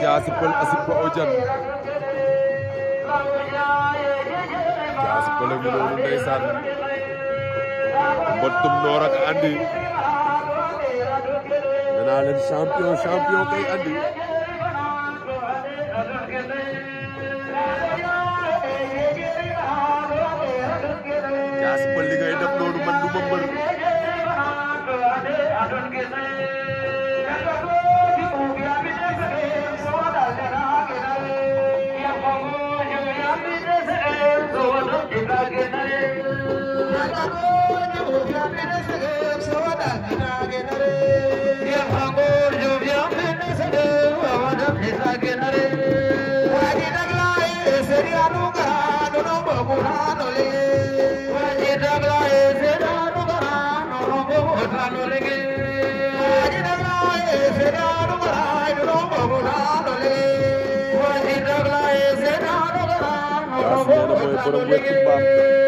a sippa o jan jaasi pël a noonu man du ma mbër wéccu mbaam